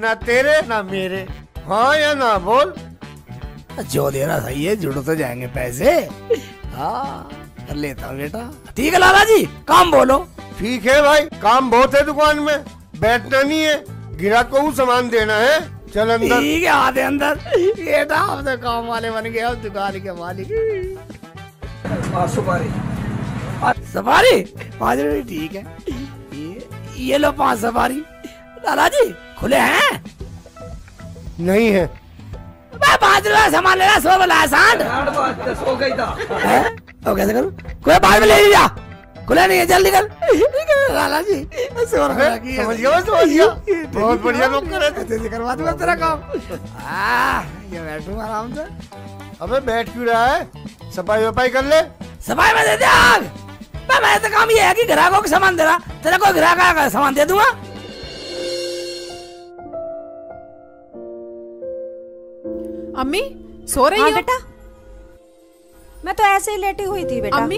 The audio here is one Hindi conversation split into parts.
ना तेरे ना मेरे। हाँ या ना बोल। जो दे रहा सही है जुड़ तो जाएँगे पैसे। हाँ कर लेता हूँ बेटा। ठीक है लाला जी काम बोलो। ठीक है भाई काम बहुत है दुकान में। बैठना नहीं है। गिरा को सामान देना है। चल अंदर। ठीक है आधे अंदर। बेटा आप तो काम वाले बन गए अब दुकान के मालिक। सुपारी। सफारी पाँच ठीक है। ये ये लो पाँच सफारी लाला जी खुले हैं? नहीं है। मैं सामान लेना सौ बोला बात दस हो गई था। तो कैसे करूँ? कोई बाद में ले लीजिए। खुला नहीं है जल्दी कर। लाला जी सौ रुपये की है। समझ गया समझ गया। बहुत बढ़िया लोग करे ऐसे ऐसे करवा दूँगा तेरा काम। आ, ये बैठू आराम से। अबे बैठ क्यों रहा है? सफ़ाई वफाई कर ले। सफ़ाई में दे दे आग। मैं तो काम ये है कि ग्राहकों को सामान दे रहा। तेरा कोई ग्राहक का सामान दे दूँगा। अम्मी सो रही हाँ हो? बेटा। मैं तो ऐसे ही लेटी हुई थी बेटा। अम्मी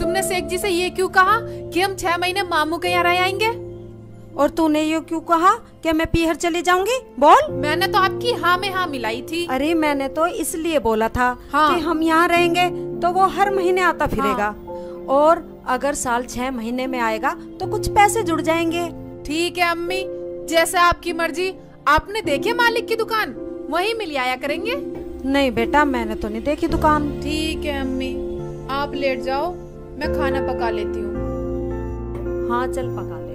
तुमने शेख जी से ये क्यों कहा कि हम छह महीने मामू के यहाँ रह आएँगे? और तूने ये क्यों कहा कि मैं पीहर चली जाऊँगी? बोल। मैंने तो आपकी हाँ में हाँ मिलाई थी। अरे मैंने तो इसलिए बोला था हाँ। कि हम यहाँ रहेंगे तो वो हर महीने आता फिरेगा। हाँ। और अगर साल छह महीने में आएगा तो कुछ पैसे जुड़ जाएँगे। ठीक है अम्मी जैसे आपकी मर्ज़ी। आपने देखे मालिक की दुकान? वहीं मिल आया करेंगे? नहीं बेटा मैंने तो नहीं देखी दुकान। ठीक है अम्मी। आप लेट जाओ मैं खाना पका लेती हूँ। हाँ चल पका ले।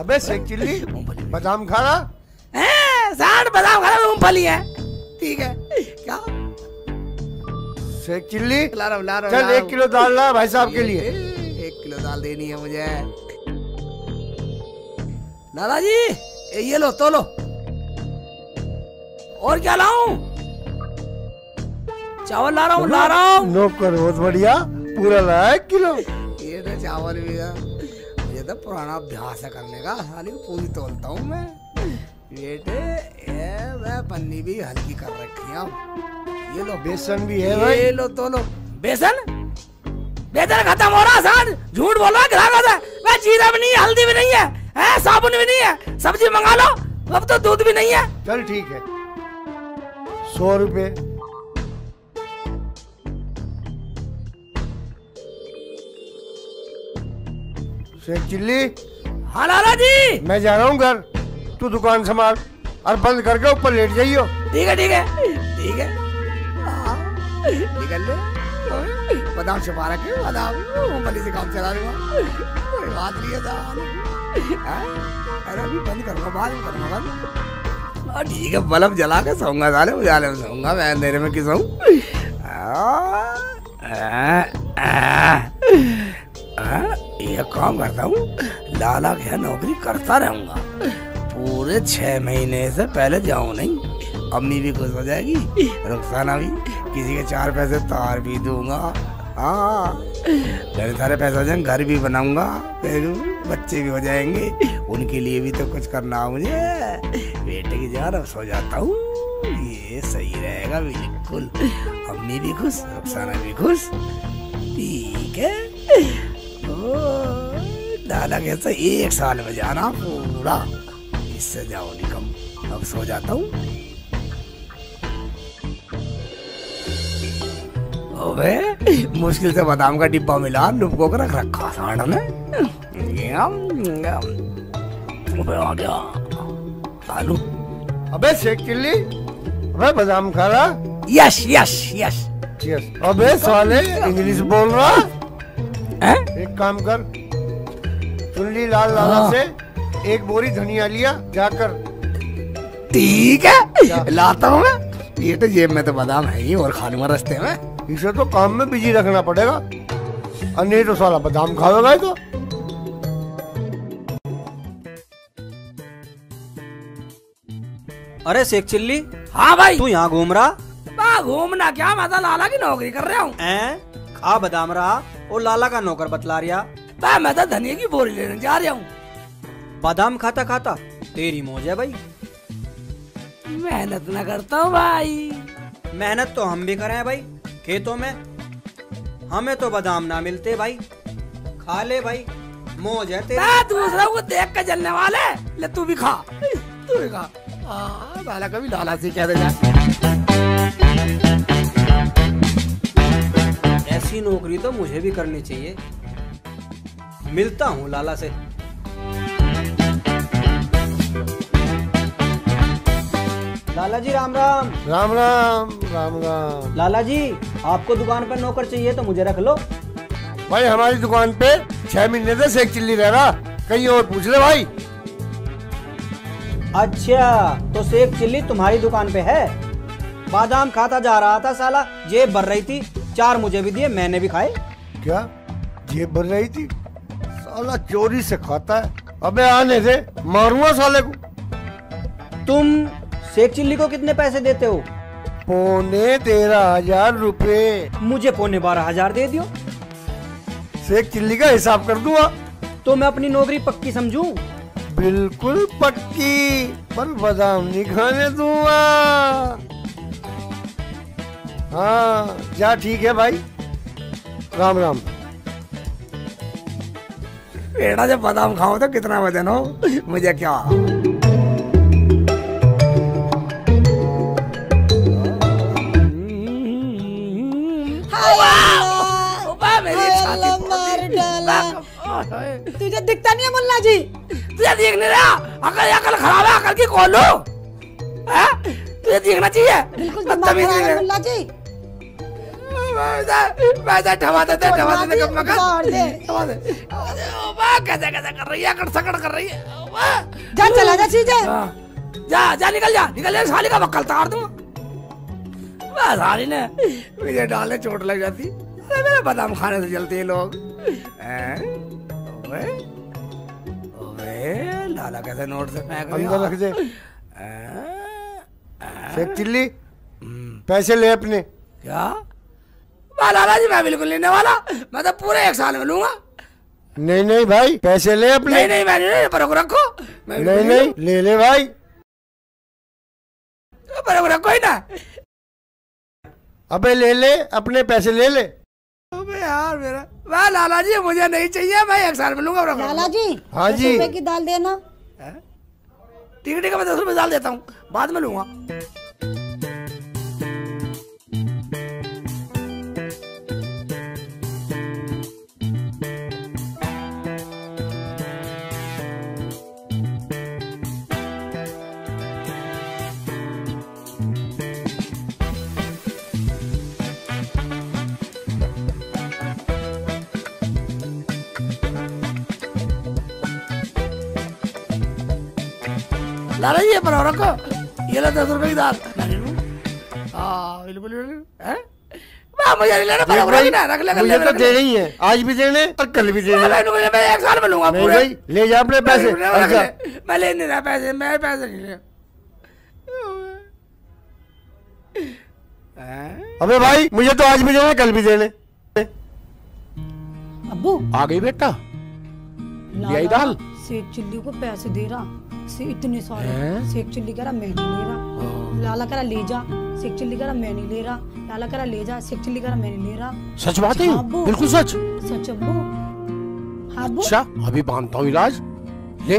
अबे सेक चिल्ली बादाम खा रहा हैं, साठ बादाम खाना में मूंगफली है। ठीक है क्या? सेक चिल्ली ला रहा हूँ ला रहा हूँ चल एक किलो दाल ला भाई साहब के लिए। एक किलो दाल देनी है मुझे। दादा जी ये- लो तो लो। और क्या लाऊं? चावल ला रहा हूँ ला रहा हूँ। नौकर बहुत बढ़िया। पूरा लाया एक किलो। ये तो चावल भी है। ये तो पुराना अभ्यास है करने का। को पूरी तोलता हूँ मैं। बेटे ये मैं पन्नी भी हल्की कर रखी है। ये लो। बेसन भी है भाई। ये लो तो लो। बेसन? बेसन खत्म हो रहा सर झूठ बोल रहा है ग्राहक मैं जीरा भी नहीं हल्दी भी नहीं है, है? साबुन भी नहीं है। सब्ज़ी मंगा लो। अब तो दूध भी नहीं है। चल ठीक है। सौ रुपए। शेख चिल्ली। हाँ लाला जी। मैं जा रहा हूँ घर। तू दुकान संभाल और बंद करके ऊपर लेट जाइयो। ठीक है ठीक है। ठीक है। हाँ, निकल ले। बादाम छुपा रखे बादाम। मूंगफली से काम चला लूँगा कोई बात नहीं हाँ, अरे अभी बंद करूँगा बाद में करूँगा बंद हाँ, ठीक है बल्ब जला के सोऊँगा साले उजाले में सोऊँगा मैं अंधेरे में किस हूँ ये काम करता हूँ लाला के यहाँ नौकरी करता रहूँगा। पूरे छह महीने से पहले जाऊँ नहीं अम्मी भी खुश हो जाएगी रुखसाना भी किसी के चार पैसे तार भी दूँगा। हाँ मेरे सारे पैसे हो जाएँगे घर भी बनाऊँगा बच्चे भी हो जाएँगे। उनके लिए भी तो कुछ करना है मुझे। बेटे की जगह अब सो जाता हूँ। ये सही रहेगा बिल्कुल। अम्मी भी खुश रुखसाना भी खुश। ठीक है। ओ, दादा कैसे एक साल में जाना पूरा। इससे जाओ निकम अब सो जाता हूँ। मुश्किल से बादाम का डिब्बा मिला डुबको कर रख रखा साढ़ ने। अबे आ गया आलू अबे शेख चिल्ली अबे बादाम खा रहा यस यस यस यस अबे साले इंग्लिश बोल रहा हैं? एक काम कर चुनली लाल लाला। से एक बोरी धनिया लिया जाकर ठीक है लाता हूँ मैं ये तो जेब में तो बादाम है ही और खा लूँगा रस्ते में इसे तो काम में बिज़ी रखना पड़ेगा और नहीं तो साला बादाम खाएगा ही तो अरे शेख चिल्ली। हाँ भाई। तू यहाँ घूम रहा? मैं घूमना क्या? मैं तो लाला की नौकरी कर रहा हूँ। खा बादाम रहा? और लाला का नौकर बतला रिया। मैं मैं तो धनिया की बोरी लेने जा रहा हूँ। बादाम खाता खाता? तेरी मौज है भाई। मेहनत न करता हूँ भाई। मेहनत तो हम भी करें भाई। खेतों में हमें तो बादाम ना मिलते भाई। खा ले भाई। मौज है तेरी। दूसरा को देख के जलने वाले। ले तू भी खा। तू भी खा। हाँ, लाला कभी लाला से कह देगा ऐसी नौकरी तो मुझे भी करनी चाहिए। मिलता हूँ लाला से। लाला जी राम राम। राम राम राम राम। लाला जी आपको दुकान पर नौकर चाहिए तो मुझे रख लो। भाई हमारी दुकान पे छह महीने से सेक चिल्ली रह रहा। कहीं और पूछ ले भाई। अच्छा तो सेक चिल्ली तुम्हारी दुकान पे है? बादाम खाता जा रहा था साला। जेब भर रही थी। चार मुझे भी दिए मैंने भी खाए। क्या? जेब भर रही थी? साला चोरी से खाता है। अबे आने दे मारूँगा साले को। तुम सेक चिल्ली को कितने पैसे देते हो? पौने तेरह हज़ार रुपए। मुझे पौने बारह हज़ार दे दियो। सेक चिल्ली का हिसाब कर दूँगा। तो मैं अपनी नौकरी पक्की समझूं? बिल्कुल पक्की। पर बादाम नहीं खाने दूँगा हाँ जा ठीक है भाई। राम राम। बेटा जब बादाम खाओ तो कितना वज़न हो? मुझे क्या? मेरी मार डाला। तुझे दिखता नहीं है मुल्ला जी? तुझे देख नहीं रहा? अकल अकल खराब है? अकल की खोलो हैं? तुझे देखना चाहिए। बिल्कुल जी। वैसा देते देते कब मगर। दे। कैसे कैसे कर रही है? अकड़ सकड़ कर रही है। जा चला जा चीज़ें। हाँ, जा जा निकल जा निकल जा साली का वक्कल तार दूँगा। बस साली ने मुझे डालने चोट लग जाती। मेरे बादाम खाने से जलते हैं लोग। हैं? लाला कैसे नोट से फेंक रही अंदर रख दे। हैं? हैं? चिल्ली? पैसे ले अपने। क्या? बा लाला जी मैं बिल्कुल लेने वाला। मैं तो पूरे एक साल में लूँगा। नहीं नहीं भाई पैसे ले अपने। नहीं नहीं मैं नहीं पर रखो। मैं नहीं नहीं ले ले भाई। लूँगा। पर रखो ही ना। अबे ले ले अपने पैसे ले ले। अबे यार मेरा वाह लाला जी मुझे नहीं चाहिए मैं एक साल में लूँगा लाला जी हाँ जी। की दाल देना। ठीक है ठीक है मैं दस रुपये डाल देता हूँ। बाद में लूँगा। लाला जी ये पर रखो ये लो दस रुपए की दाल। मैं ले लूँ। हाँ बिल्कुल बिल्कुल। हैं? वाह, मुझे नहीं लेना पर रख ना रख ले रख ले, तो। देने ही है। आज भी देने और कल भी देने। एक साल में लूँगा पूरे। ले जा अपने पैसे। अच्छा। मैं- ले नहीं रहा पैसे मैं पैसे नहीं ले। अबे भाई मुझे तो आज भी देने कल भी देने। अब्बू। आ गई बेटा। ले आई दाल। सेक चिल्ली को पैसे दे रहा। से इतने सारे हैं? सेक चिल्ली कह रहा मैं नहीं ले रहा। लाला कह रहा ले जा। सेक चिल्ली कह रहा मैं नहीं ले रहा। लाला कह रहा ले जा। सेक चिल्ली कह रहा मैं नहीं ले रहा। सच बात है? हाँ, बिल्कुल सच। सच अब्बू। हाँ अच्छा अभी बांधता हूँ इलाज। ले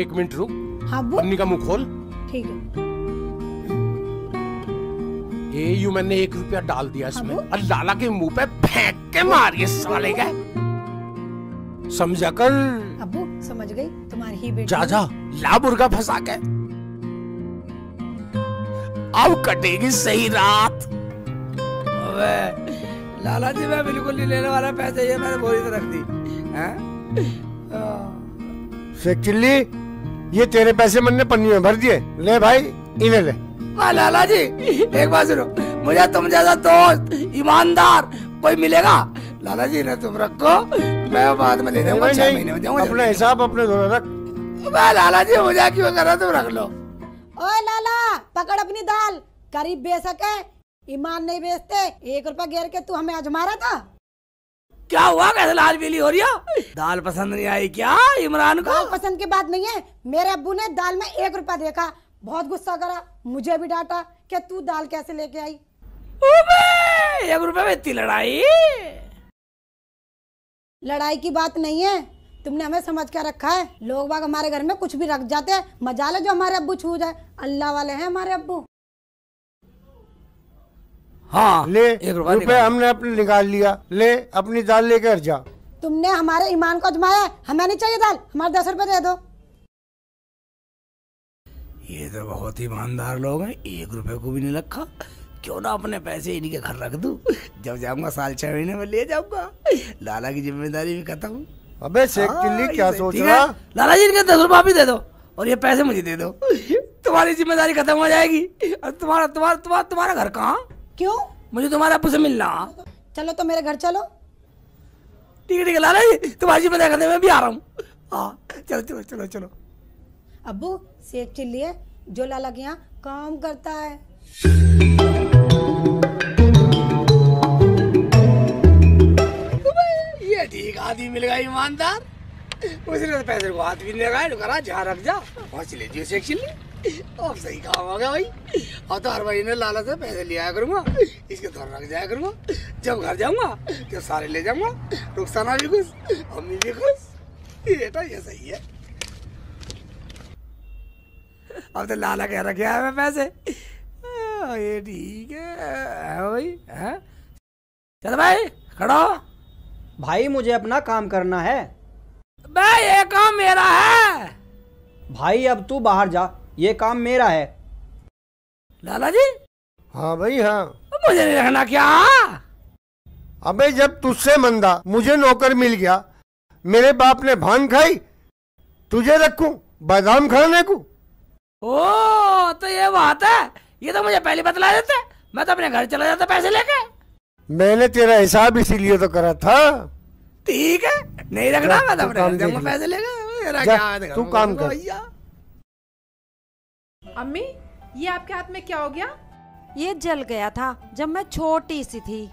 एक मिनट रुक। हाँ पन्नी का मुँह खोल। ठीक है। ये यू मैंने एक रुपया डाल दिया इसमें। और लाला के मुँह पे फेंक के मार ये साले का। समझा कर। अब्बू समझ गई? तुम्हारी ही बेटी जा जा ला मुर्गा फंसा के। अब कटेगी सही रात। अबे लाला जी मैं बिल्कुल नहीं लेने वाला पैसे ये मैंने बोरी तो रख दी। शेख चिल्ली ये तेरे पैसे मैंने पन्नी में भर दिए। ले भाई इन्हें ले। वाह, लाला जी एक बात सुनो मुझे तुम जैसा दोस्त ईमानदार कोई मिलेगा? लाला जी ने तुम रखो मैं बाद में ले जाऊँगा नहीं, छह महीने में जाऊँगा अपना हिसाब अपने दोनों रख। लाला जी मुझे क्यों कर रहे तुम रख लो। ओए लाला पकड़ अपनी दाल। करीब बेचक है। ईमान नहीं बेचते। एक रुपया गिर के तू हमें आजमा रहा था। क्या हुआ? कैसे लाल पीली हो रही है? दाल पसंद नहीं आई क्या इमरान को? दाल पसंद की बात नहीं है। मेरे अब्बू ने दाल में एक रुपया देखा। बहुत गुस्सा करा। मुझे भी डांटा कि तू दाल कैसे लेके आई? एक रुपए में इतनी लड़ाई? लड़ाई की बात नहीं है। तुमने हमें समझ कर रखा है। लोग बाग हमारे घर में कुछ भी रख जाते हैं। मज़ा ले जो हमारे अब्बू छू जाए। अल्लाह वाले हैं हमारे अब्बू। हाँ ले एक रुपया रुपए हमने अपने निकाल लिया। ले अपनी दाल लेकर जा। तुमने हमारे ईमान को अजमाया हमें नहीं चाहिए दाल। हमारे दस रुपए दे दो। ये तो बहुत ही ईमानदार लोग हैं। एक रुपए को भी नहीं रखा। क्यों ना अपने पैसे इन्हीं के घर रख दूँ? जब जाऊँगा साल छह महीने में ले जाऊँगा। लाला की ज़िम्मेदारी भी खत्म। अबे शेख हाँ, चिल्ली क्या सोच रहा? है। लाला जी इनके दस रुपया भी दे दो और ये पैसे मुझे दे दो। तुम्हारी ज़िम्मेदारी खत्म हो जाएगी। और तुम्हारा तुम्हारा तुम्हारा तुम्हारा घर कहाँ? क्यों? मुझे तुम्हारे अब्बू से मिलना। चलो तो मेरे घर चलो। ठीक है ठीक है लाला जी तुम्हारी ज़िम्मेदारी खत्म मैं भी आ रहा हूँ। हाँ चलो चलो चलो चलो। अब्बू शेख चिल्ली है जो लाला के यहाँ काम करता है। ये ईमानदार। उसने तो पैसे को हाथ भी नहीं लगाया जहाँ रख जा। और चले जियो से चिल्ली और सही काम हो गया भाई। और तो हर महीने लाला से पैसे ले आया करूँगा। इसके तो रख जाया करूँगा। जब घर जाऊँगा तो सारे ले जाऊँगा। रुखसाना भी खुश अम्मी भी खुश ये तो ये सही है। अब तो लाला कह रखे मैं पैसे। ये ठीक है। हाँ भाई हैं? चल भाई खड़ा। भाई मुझे अपना काम करना है। बे ये काम मेरा है। भाई अब तू बाहर जा ये काम मेरा है। लाला जी हाँ भाई हाँ। मुझे नहीं रखना क्या? अबे जब तुझसे मंदा मुझे नौकर मिल गया। मेरे बाप ने भान खाई तुझे रखूँ बादाम खाने को। ओ तो ये बात है। ये तो मुझे पहले बतला देते। मैं तो अपने घर चला जाता पैसे लेके। मैंने तेरा हिसाब इसीलिए तो करा था। ठीक है नहीं रखना मैं तो अपने घर जाऊँगा पैसे लेके। मेरा जा, क्या तू काम कर। अम्मी ये आपके हाथ में क्या हो गया? ये जल गया था जब मैं छोटी सी थी।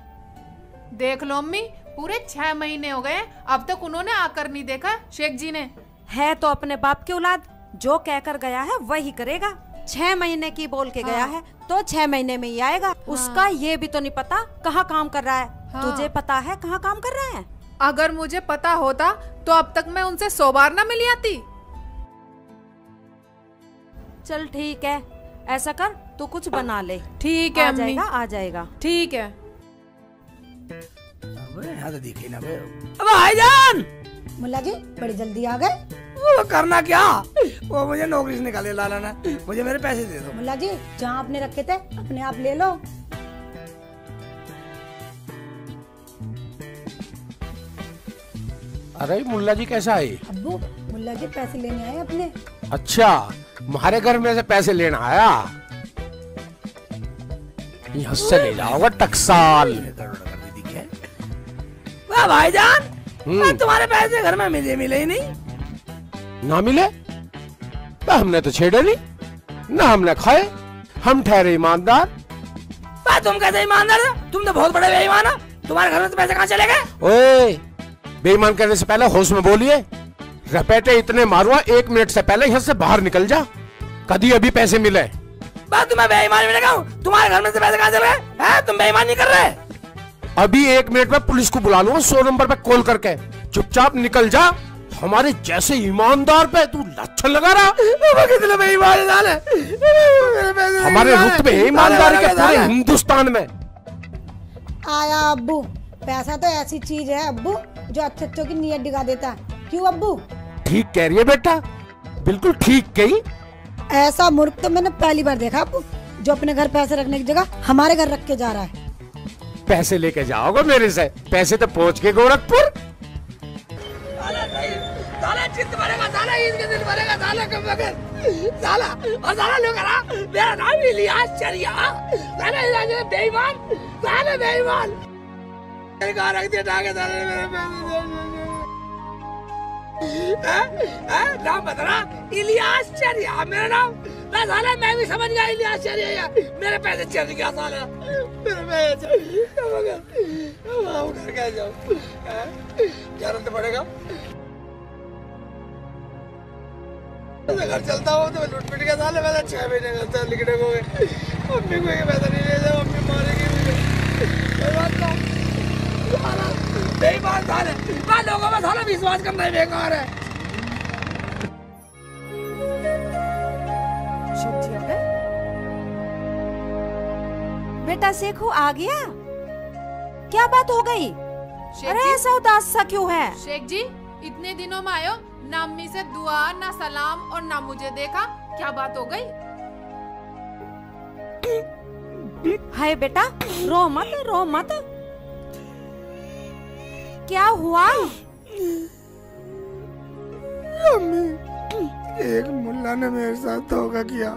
देख लो अम्मी पूरे छह महीने हो गए अब तक उन्होंने आकर नहीं देखा शेख जी ने। है तो अपने बाप की औलाद जो कहकर गया है वही करेगा। छह महीने की बोल के हाँ। गया है। तो छह महीने में ही आएगा। हाँ। उसका ये भी तो नहीं पता कहाँ काम कर रहा है। हाँ। तुझे पता है कहाँ काम कर रहा है? अगर मुझे पता होता तो अब तक मैं उनसे सौ बार ना मिली आती। चल ठीक है ऐसा कर तू कुछ बना ले। ठीक है आ जाएगा आ जाएगा। ठीक है। अबे यहाँ तो दिखे ना भाईजान मुल्ला जी बड़ी जल्दी आ गए। वो करना क्या? वो मुझे नौकरी से निकाले लाला ने मुझे मेरे पैसे दे दो। मुल्ला जी जहाँ आपने रखे थे अपने आप ले लो। अरे मुल्ला जी कैसा है? अब्बू मुल्ला जी पैसे लेने आए अपने? अच्छा तुम्हारे घर में से पैसे लेना आया? यहाँ से ले जाओगा टकसाल। वाह भाईजान हम्म। तुम्हारे पैसे घर में मिले मिले ही नहीं। ना मिले? तो हमने तो छेड़े नहीं ना हमने खाए। हम ठहरे ईमानदार। तुम कैसे ईमानदार तुम तो बहुत बड़े बेईमान हो। तुम्हारे घर में तो पैसे कहाँ चले गए? ओए बेईमान करने से पहले होश में बोलिए। रपेटे इतने मारुआ एक मिनट से पहले यहाँ से बाहर निकल जा। कभी अभी पैसे मिले। बस तुम्हें बेईमान मिलेगा तुम्हारे घर में से पैसे कहाँ चले गए? तुम बेईमान नहीं कर रहे? अभी एक मिनट में पुलिस को बुला लूँगा सौ नंबर पे कॉल करके। चुपचाप निकल जा। हमारे जैसे ईमानदार पे तू लच्छन लगा रहा? कितने बेईमान है साले हमारे रुतबे है। ईमानदारी के पूरे हिंदुस्तान में। आया अब्बू पैसा तो ऐसी चीज़ है अब्बू जो अच्छे अच्छों की नीयत दिखा देता है। क्यों अब्बू? ठीक कह रही है बेटा बिल्कुल ठीक कही। ऐसा मूर्ख तो मैंने पहली बार देखा अब्बू जो अपने घर पैसे रखने की जगह हमारे घर रख के जा रहा है। पैसे लेके जाओगे मेरे से? पैसे तो पहुँच के गोरखपुर। साला चित्त भरेगा, साला ईद के दिन भरेगा, साला कब बगैर साला, और साला लोग करा, मेरा नाम इलियास चरिया साला इलाज में बेईमान, साला बेईमान। मेरे कहा रख दिया ढाके साले ने मेरे पैसे हैं? हैं? नाम बता इलियास चरिया मेरा नाम? ना, साला, मैं भी समझ गया इलियास चरिया मेरे पैसे चल गया साला। मेरे पैसे अब घर कैसे जाऊँ हैं? जाना तो पड़ेगा? मैं घर चलता हूँ तो मैं लूट पिट के साले तो छह महीने घर से लिखने को गए मम्मी को ये पैसा नहीं मम्मी मारेगी मुझे बेईमान साले। मैं लोगों में साला विश्वास करना ही बेकार है। बेटा सेखू आ गया? क्या बात हो गई? अरे ऐसा उदास सा क्यों है? शेख जी इतने दिनों में आयो ना अम्मी से दुआ ना सलाम और ना मुझे देखा। क्या बात हो गई? हाय बेटा रो मत रो मत। क्या हुआ? एक मुल्ला ने मेरे साथ धोखा किया।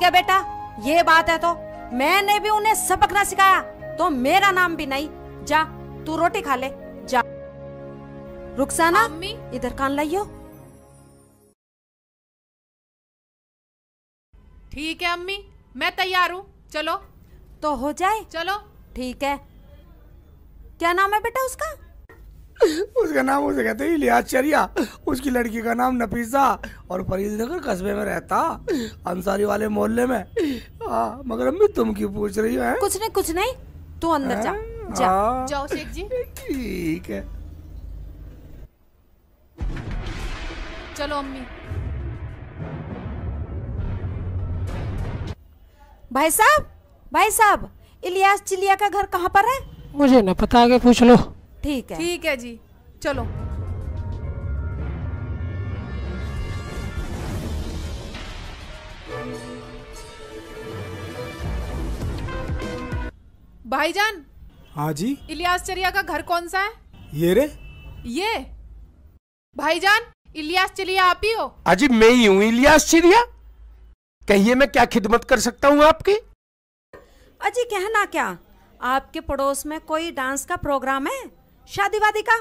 ठीक है बेटा? ये बात है तो मैंने भी उन्हें सबक ना सिखाया तो मेरा नाम भी नहीं। जा तू रोटी खा ले। जा। रुखसाना इधर कान लाइयो। ठीक है अम्मी मैं तैयार हूँ। चलो। तो हो जाए। चलो। ठीक है। क्या नाम है बेटा उसका? उसका नाम उसे कहते हैं इलियास चरिया। उसकी लड़की का नाम नफीसा और फरीदनगर कस्बे में रहता अंसारी वाले मोहल्ले में। हाँ मगर अम्मी तुम क्यों पूछ रही हो कुछ नहीं कुछ नहीं तू अंदर जा जा। हाँ, जाओ शेख जी। ठीक है। चलो अम्मी। भाई साहब भाई साहब इलियास चिलिया का घर कहाँ पर है? मुझे न पता आगे पूछ लो। ठीक है। ठीक है जी। चलो। भाईजान हाँ जी। इलियास चरिया का घर कौन सा है? ये रे। ये। भाईजान इलियास चलिया आप ही हो। अजी मैं ही हूँ। इलियास चिड़िया कहिए मैं क्या खिदमत कर सकता हूँ आपकी? अजी कहना क्या? आपके पड़ोस में कोई डांस का प्रोग्राम है? शादी वादी का?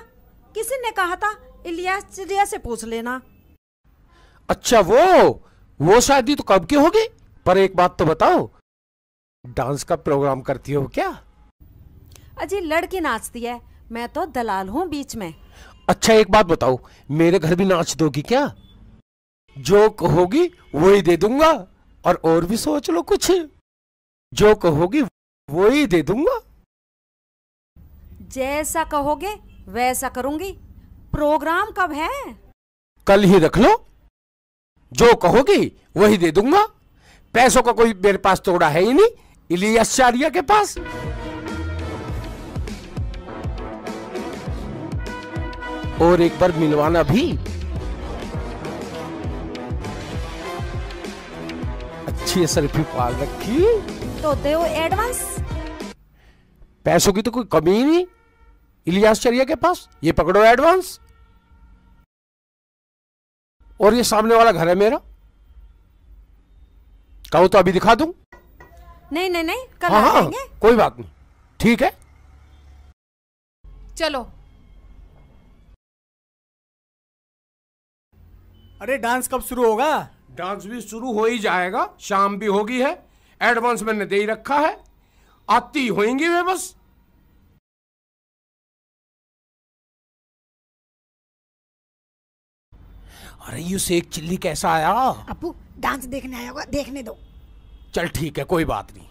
किसी ने कहा था इलियास चिलिया से पूछ लेना। अच्छा वो वो शादी तो कब की होगी? पर एक बात तो बताओ डांस का प्रोग्राम करती हो क्या? अजी लड़की नाचती है मैं तो दलाल हूँ बीच में। अच्छा एक बात बताओ मेरे घर भी नाच दोगी क्या? जो कहोगी वही दे दूँगा और और भी सोच लो कुछ। जो कहोगी वही दे दूँगा। जैसा कहोगे वैसा करूँगी। प्रोग्राम कब है? कल ही रख लो। जो कहोगी वही दे दूँगा। पैसों का कोई मेरे पास तोड़ा है ही नहीं इलियास चारिया के पास। और एक बार मिलवाना भी। अच्छी सेल्फी पाल रखी। तो दे एडवांस। पैसों की तो कोई कमी ही नहीं। इलियास चरिया के पास? ये पकड़ो एडवांस। और ये सामने वाला घर है मेरा। कहो तो अभी दिखा दूँ। नहीं नहीं नहीं कल हाँ हाँ कोई बात नहीं। ठीक है। चलो। अरे डांस कब शुरू होगा? डांस भी शुरू हो ही जाएगा। शाम भी होगी है। एडवांस मैंने दे ही रखा है। आती होंगी वे बस। अरे यू एक चिल्ली कैसा आया? अपू डांस देखने आया होगा देखने दो। चल ठीक है कोई बात नहीं।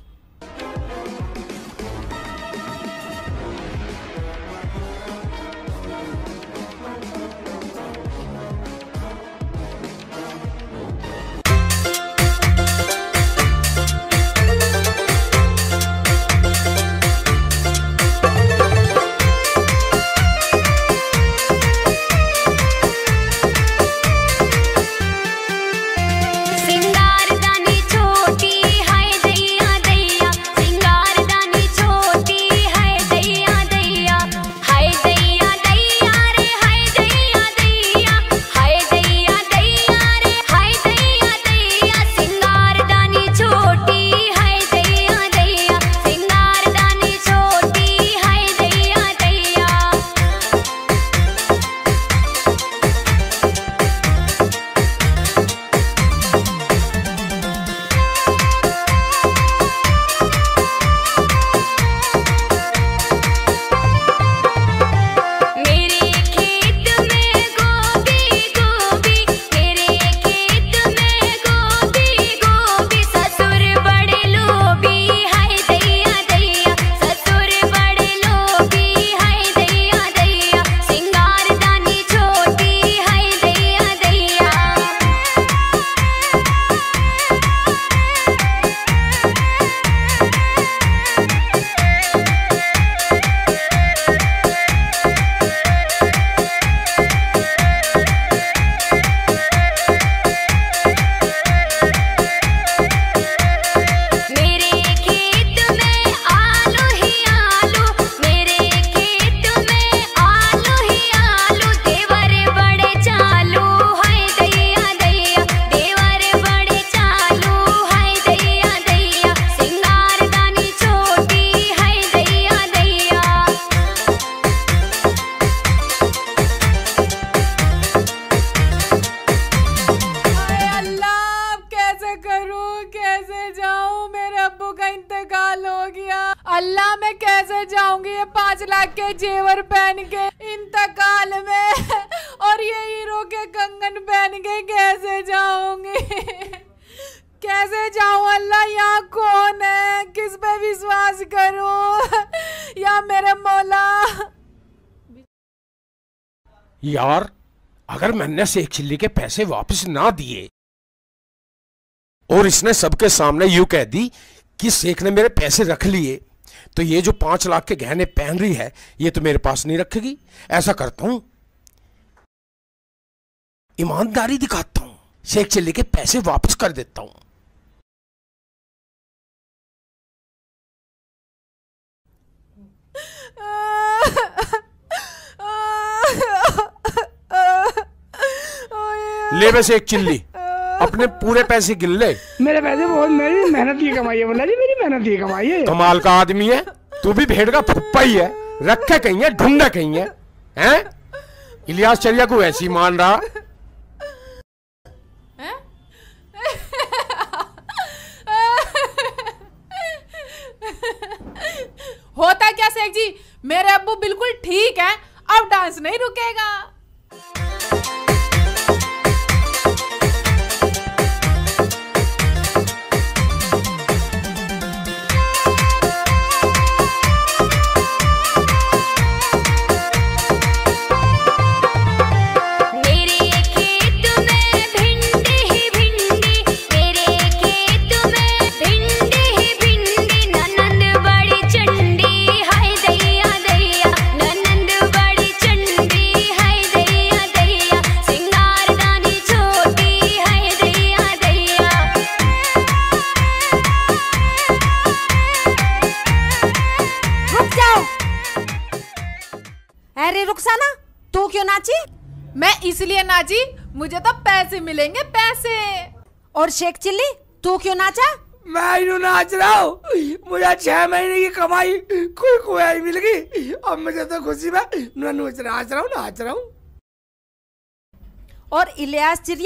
इंतकाल में और ये हीरो के कंगन पहन के कैसे जाऊँगी? कैसे जाऊँ? अल्लाह, यहाँ कौन है? किस पे विश्वास करूँ? या मेरे मौला? यार, अगर मैंने शेख चिल्ली के पैसे वापस ना दिए और इसने सबके सामने यूँ कह दी कि शेख ने मेरे पैसे रख लिए तो ये जो पाँच लाख के गहने पहन रही है ये तो मेरे पास नहीं रखेगी। ऐसा करता हूँ। ईमानदारी दिखाता हूँ। शेख चिल्ली के पैसे वापस कर देता हूँ। ले वैसे एक चिल्ली। अपने पूरे पैसे गिन ले। मेरे पैसे बहुत मेरी मेहनत की कमाई है बोला जी मेरी मेहनत की कमाई है। कमाल का आदमी है तू भी भेड़ का फुप्पा ही है रखे कहीं है ढूंढे कहीं है हैं? इलियास चरिया को ऐसी मान रहा। होता क्या शेख जी? मेरे अब्बू बिल्कुल ठीक है अब डांस नहीं रुकेगा। पैसे मिलेंगे पैसे। और शेख चिल्ली तू क्यों नाचा? मैं यूँ नाच रहा हूँ? मुझे छह महीने की कमाई कोई कोई मिल गई। अब मुझे तो खुशी में नाच नाच रहा हूँ नाच रहा हूँ। और इलियास चिड़िया